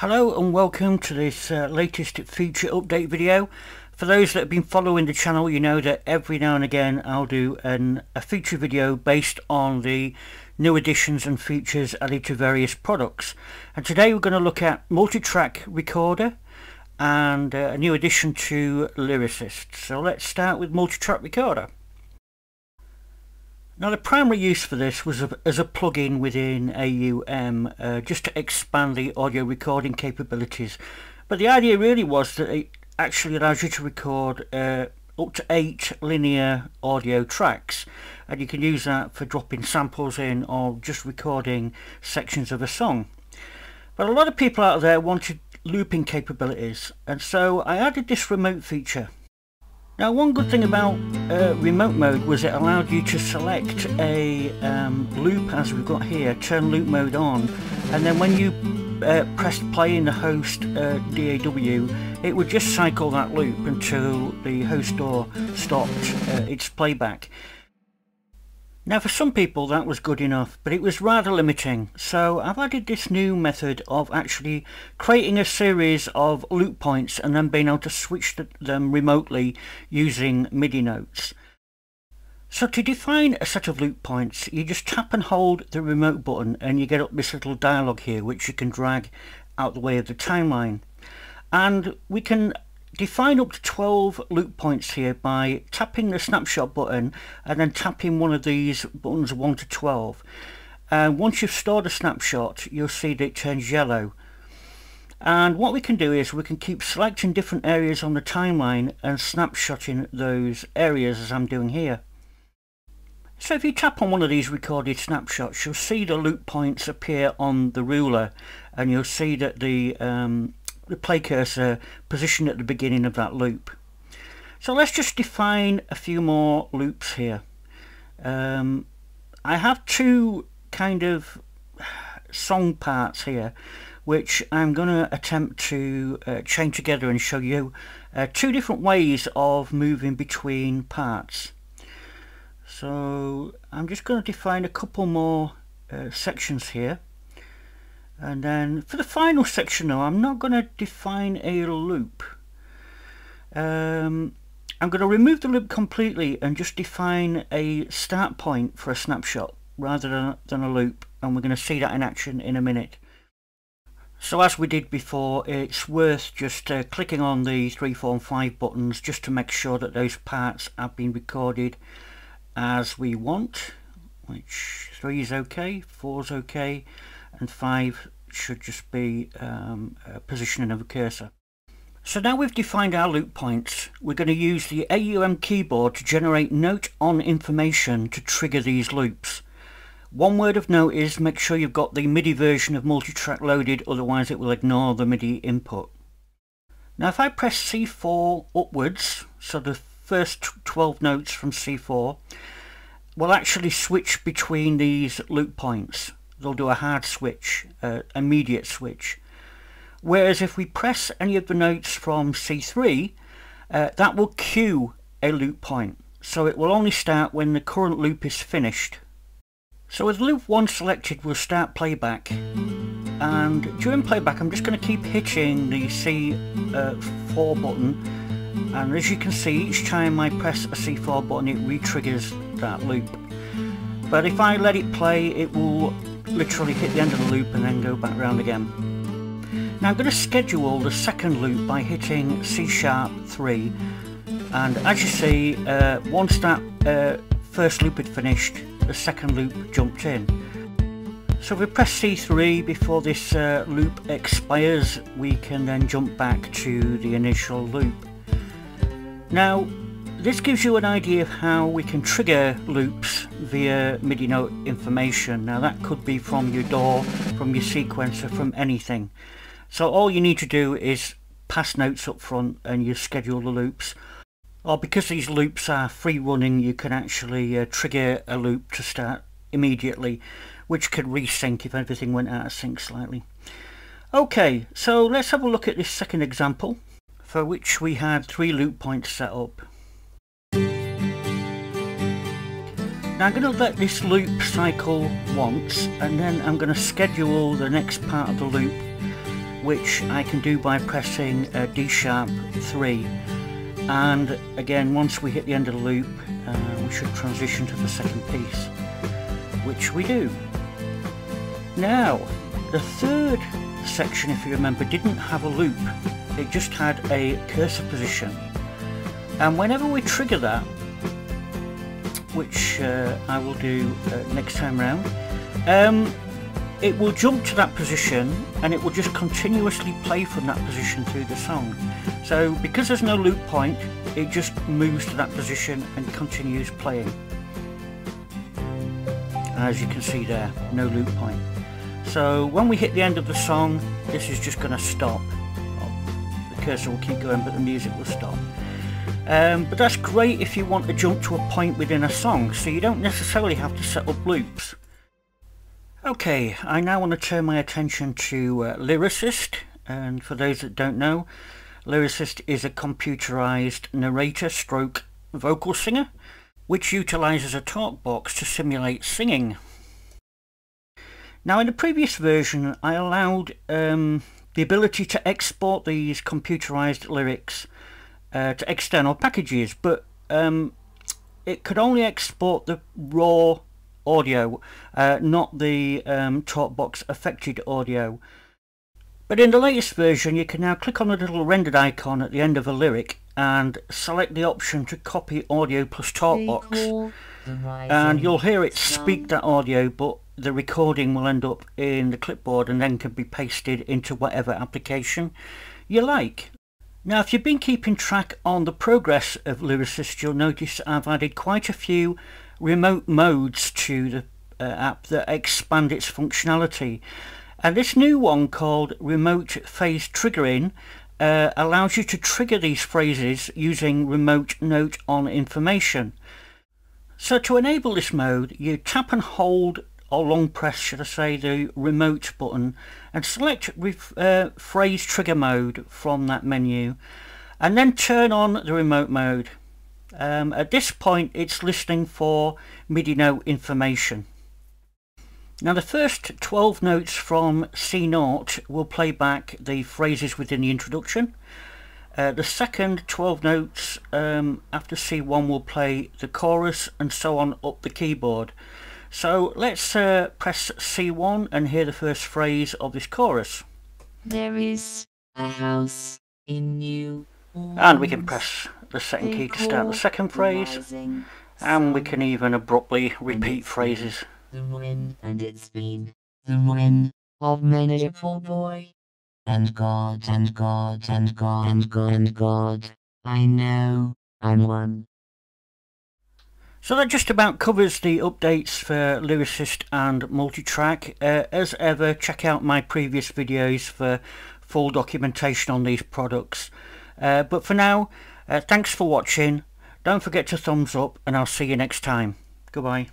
Hello and welcome to this uh, latest feature update video. For those that have been following the channel you know that every now and again I'll do an, a feature video based on the new additions and features added to various products. And today we're going to look at multi-track recorder and uh, a new addition to Lyricist. So let's start with multi-track recorder. Now the primary use for this was as a plugin within AUM uh, just to expand the audio recording capabilities. But the idea really was that it actually allows you to record uh, up to eight linear audio tracks. And you can use that for dropping samples in or just recording sections of a song. But a lot of people out there wanted looping capabilities. And so I added this remote feature now one good thing about uh, remote mode was it allowed you to select a um, loop as we've got here, turn loop mode on and then when you uh, pressed play in the host uh, DAW it would just cycle that loop until the host DAW stopped uh, its playback. Now for some people that was good enough, but it was rather limiting, so I've added this new method of actually creating a series of loop points and then being able to switch them remotely using MIDI notes. So to define a set of loop points, you just tap and hold the remote button and you get up this little dialog here which you can drag out the way of the timeline. And we can define up to 12 loop points here by tapping the snapshot button and then tapping one of these buttons 1 to 12 and once you've stored a snapshot you'll see that it turns yellow and what we can do is we can keep selecting different areas on the timeline and snapshotting those areas as I'm doing here. So if you tap on one of these recorded snapshots you'll see the loop points appear on the ruler and you'll see that the um, the play cursor positioned at the beginning of that loop. So let's just define a few more loops here. Um, I have two kind of song parts here which I'm going to attempt to uh, chain together and show you uh, two different ways of moving between parts. So I'm just going to define a couple more uh, sections here and then for the final section though I'm not going to define a loop. Um, I'm going to remove the loop completely and just define a start point for a snapshot rather than, than a loop and we're going to see that in action in a minute. So as we did before it's worth just uh, clicking on the 3, 4 and 5 buttons just to make sure that those parts have been recorded as we want which 3 is okay, 4 is okay and 5 should just be um, positioning of a cursor. So now we've defined our loop points, we're going to use the AUM keyboard to generate note on information to trigger these loops. One word of note is make sure you've got the MIDI version of multitrack loaded otherwise it will ignore the MIDI input. Now if I press C4 upwards, so the first 12 notes from C4, will actually switch between these loop points they'll do a hard switch, uh, immediate switch. Whereas if we press any of the notes from C3, uh, that will cue a loop point. So it will only start when the current loop is finished. So with loop 1 selected we'll start playback and during playback I'm just going to keep hitting the C4 uh, button and as you can see each time I press a C4 button it re-triggers that loop. But if I let it play it will literally hit the end of the loop and then go back round again. Now I'm going to schedule the second loop by hitting C sharp 3 and as you see uh, once that uh, first loop had finished the second loop jumped in. So if we press C3 before this uh, loop expires we can then jump back to the initial loop. Now this gives you an idea of how we can trigger loops via MIDI note information. Now that could be from your DAW, from your sequencer, from anything. So all you need to do is pass notes up front and you schedule the loops. Or because these loops are free running you can actually uh, trigger a loop to start immediately which could resync if everything went out of sync slightly. Okay, so let's have a look at this second example for which we had three loop points set up. Now I'm going to let this loop cycle once and then I'm going to schedule the next part of the loop which I can do by pressing uh, D sharp 3 and again once we hit the end of the loop uh, we should transition to the second piece which we do. Now the third section if you remember didn't have a loop. It just had a cursor position. And whenever we trigger that which uh, I will do uh, next time round. Um, it will jump to that position and it will just continuously play from that position through the song. So because there's no loop point it just moves to that position and continues playing. As you can see there no loop point. So when we hit the end of the song this is just going to stop. The cursor will keep going but the music will stop um, but that's great if you want to jump to a point within a song so you don't necessarily have to set up loops. Okay I now want to turn my attention to uh, Lyricist and for those that don't know Lyricist is a computerized narrator stroke vocal singer which utilizes a talk box to simulate singing. Now in the previous version I allowed um, the ability to export these computerized lyrics uh, to external packages but um, it could only export the raw audio uh, not the um, talkbox affected audio. But in the latest version you can now click on the little rendered icon at the end of a lyric and select the option to copy audio plus talkbox. And you'll hear it speak that audio but the recording will end up in the clipboard and then can be pasted into whatever application you like. Now if you've been keeping track on the progress of Lyricist you'll notice I've added quite a few remote modes to the uh, app that expand its functionality and this new one called remote phrase triggering uh, allows you to trigger these phrases using remote note on information. So to enable this mode you tap and hold or long press should I say the remote button and select uh, phrase trigger mode from that menu and then turn on the remote mode. Um, at this point it's listening for MIDI note information. Now the first 12 notes from C Naught will play back the phrases within the introduction. Uh, the second 12 notes um, after C1 will play the chorus and so on up the keyboard. So let's uh, press C1 and hear the first phrase of this chorus. There is a house in New And we can press the second key to start the second phrase. And we can even abruptly repeat phrases. The and its been the wind of manageable boy. And God and God and God and God and God. I know I'm one. So that just about covers the updates for Lyricist and Multitrack. Uh, as ever, check out my previous videos for full documentation on these products. Uh, but for now, uh, thanks for watching. Don't forget to thumbs up and I'll see you next time. Goodbye.